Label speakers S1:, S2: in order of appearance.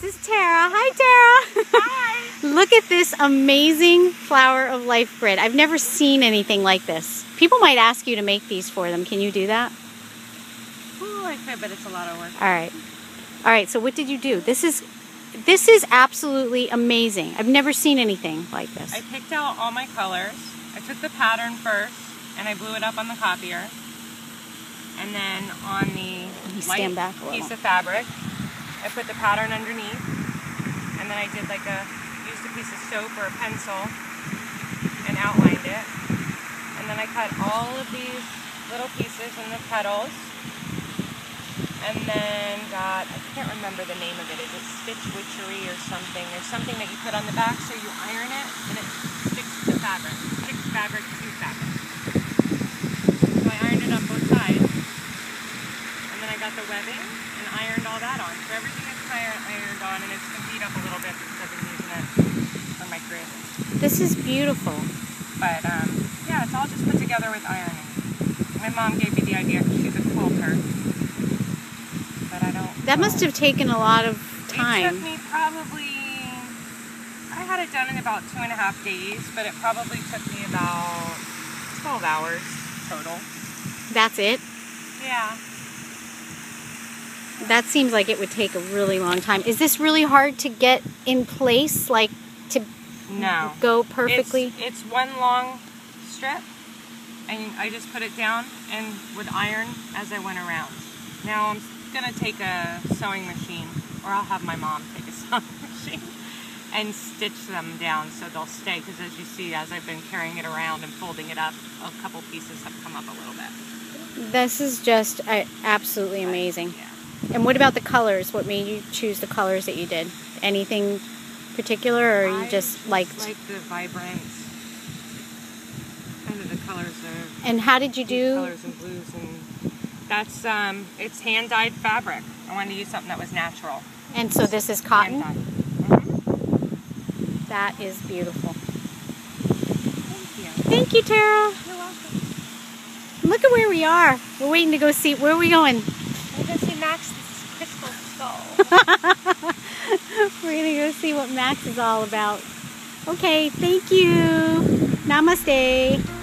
S1: This is Tara. Hi, Tara.
S2: Hi.
S1: Look at this amazing Flower of Life grid. I've never seen anything like this. People might ask you to make these for them. Can you do that?
S2: Ooh, I could, but it's a lot of work.
S1: All right. All right, so what did you do? This is this is absolutely amazing. I've never seen anything like this.
S2: I picked out all my colors. I took the pattern first and I blew it up on the copier. And then on the light
S1: back
S2: piece of fabric, I put the pattern underneath. And then I did like a, used a piece of soap or a pencil and outlined it. And then I cut all of these little pieces in the petals and then got, I can't remember the name of it, is it Stitch Witchery or something? There's something that you put on the back so you iron it and it sticks to the fabric, sticks fabric to fabric. So I ironed it on both sides and then I got the webbing and ironed all that on everything is ironed on and it's going to heat up a little bit because I've been using it for my grid.
S1: This is beautiful.
S2: But um, yeah, it's all just put together with ironing. My mom gave me the idea because she's a quilter. But I don't.
S1: That must have taken a lot of time.
S2: It took me probably, I had it done in about two and a half days, but it probably took me about 12 hours total.
S1: That's it?
S2: Yeah.
S1: That seems like it would take a really long time. Is this really hard to get in place, like to
S2: no.
S1: go perfectly?
S2: It's, it's one long strip, and I just put it down and would iron as I went around. Now I'm gonna take a sewing machine, or I'll have my mom take a sewing machine and stitch them down so they'll stay. Because as you see, as I've been carrying it around and folding it up, a couple pieces have come up a little bit.
S1: This is just uh, absolutely amazing.
S2: Yeah.
S1: And what about the colors? What made you choose the colors that you did? Anything particular, or you
S2: I
S1: just liked?
S2: like the vibrant, kind of the colors of.
S1: And how did you do?
S2: Colors and blues and that's, um, it's hand-dyed fabric. I wanted to use something that was natural.
S1: And so this is cotton?
S2: Mm -hmm.
S1: That is beautiful.
S2: Thank you.
S1: Thank you, Tara.
S2: You're welcome.
S1: Look at where we are. We're waiting to go see, where are we going?
S2: We're going to see Max's skull.
S1: We're going to go see what Max is all about. Okay, thank you. Namaste.